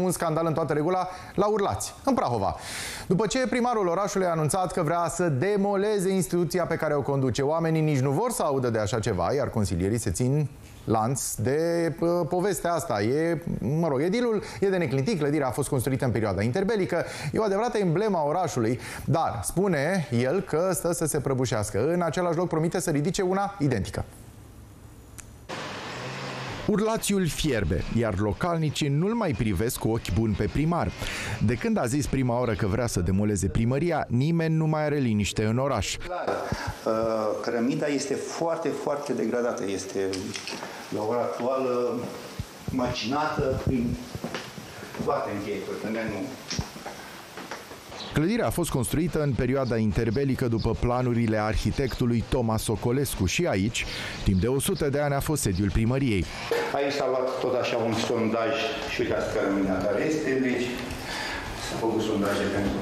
un scandal în toată regula la Urlați, în Prahova. După ce primarul orașului a anunțat că vrea să demoleze instituția pe care o conduce, oamenii nici nu vor să audă de așa ceva, iar consilierii se țin lanț de uh, povestea asta. E, mă rog, edilul e de neclintit, clădirea a fost construită în perioada interbelică, e o adevărată emblema orașului, dar spune el că stă să se prăbușească. În același loc promite să ridice una identică. Urlațiul fierbe, iar localnicii nu-l mai privesc cu ochi buni pe primar. De când a zis prima oră că vrea să demoleze primăria, nimeni nu mai are liniște în oraș. Uh, cărămida este foarte, foarte degradată. Este la ora actuală macinată prin toate încheieturile. Nu Clădirea a fost construită în perioada interbelică după planurile arhitectului Thomas Socolescu și aici, timp de 100 de ani a fost sediul primăriei. Aici s-a luat tot așa un sondaj și uitați că lumina care este, deci s-a făcut sondaje pentru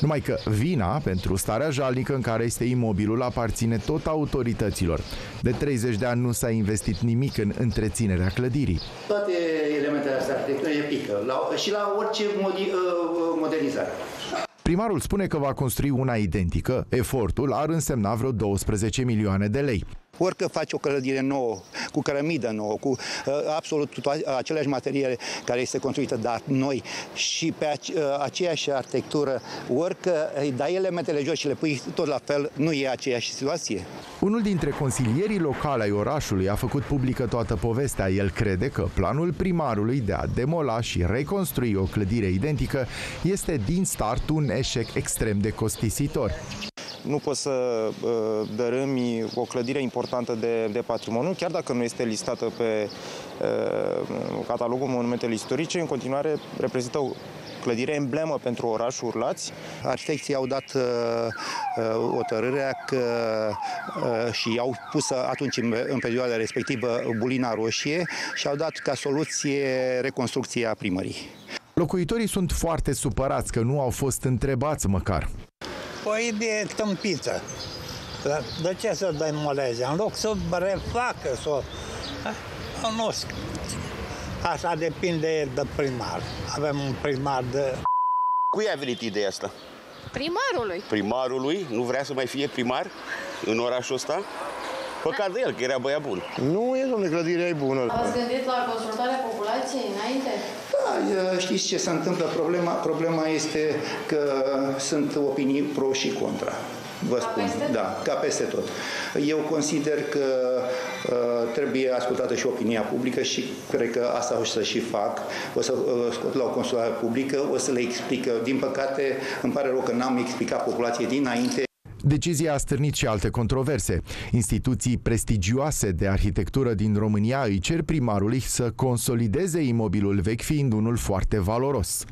Numai că vina pentru starea jalnică în care este imobilul aparține tot autorităților. De 30 de ani nu s-a investit nimic în întreținerea clădirii. Toate elementele astea arhitecturice pică la, și la orice modi, uh, uh, modernizare. Primarul spune că va construi una identică. Efortul ar însemna vreo 12 milioane de lei. Orică faci o clădire nouă, cu cărămidă nouă, cu uh, absolut aceleași materiale care este construită, dar noi și pe ace, uh, aceeași arhitectură, orică îi dai elementele jos și le pui tot la fel, nu e aceeași situație. Unul dintre consilierii locale ai orașului a făcut publică toată povestea. El crede că planul primarului de a demola și reconstrui o clădire identică este din start un eșec extrem de costisitor nu poți să uh, dărâmi o clădire importantă de, de patrimoniu, chiar dacă nu este listată pe uh, catalogul monumentele istorice, în continuare reprezintă o clădire emblemă pentru orașul Urlați. Arhitecții au dat uh, uh, hotărârea că uh, și au pus atunci în, în perioada respectivă bulina roșie și au dat ca soluție reconstrucția primării. Locuitorii sunt foarte supărați că nu au fost întrebați măcar o idee tâmpită. De ce să demoleze? În loc să refacă, să... Nu Așa depinde de primar. Avem un primar de... Cui a venit ideea asta? Primarului. Primarului? Nu vrea să mai fie primar în orașul ăsta? Păcat de el, că era băiat bun. Nu e, domnule, clădirea e bună. Ați gândit la consultarea populației înainte? Da, știți ce se întâmplă? Problema, problema este că sunt opinii pro și contra. Vă ca spun. Peste da, ca peste tot. Eu consider că uh, trebuie ascultată și opinia publică și cred că asta o să și fac. O să uh, scot la o consultare publică, o să le explic. Din păcate, îmi pare rău că n-am explicat populației dinainte. Decizia a stârnit și alte controverse. Instituții prestigioase de arhitectură din România îi cer primarului să consolideze imobilul vechi fiind unul foarte valoros.